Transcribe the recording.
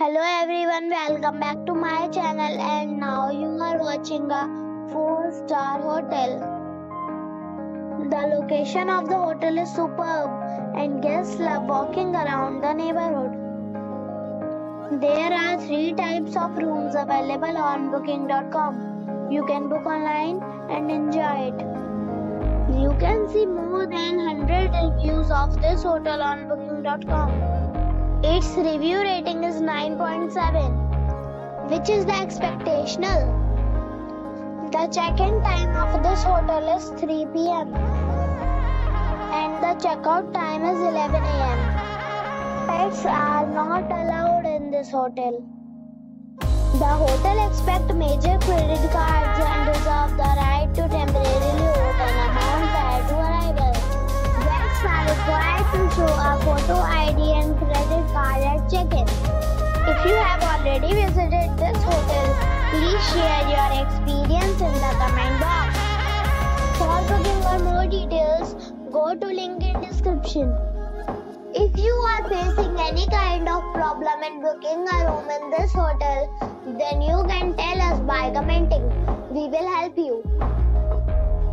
Hello everyone, welcome back to my channel and now you are watching a 4 star hotel. The location of the hotel is superb and guests love walking around the neighborhood. There are 3 types of rooms available on booking.com. You can book online and enjoy it. You can see more than 100 reviews of this hotel on booking.com. Its review rating is 9.7, which is the expectational. The check-in time of this hotel is 3 p.m. and the checkout time is 11 a.m. Pets are not allowed in this hotel. The hotel accepts major credit cards and reserves the right required to show a photo ID and credit card at check-in. If you have already visited this hotel, please share your experience in the comment box. For booking or more details, go to link in description. If you are facing any kind of problem in booking a room in this hotel, then you can tell us by commenting. We will help you.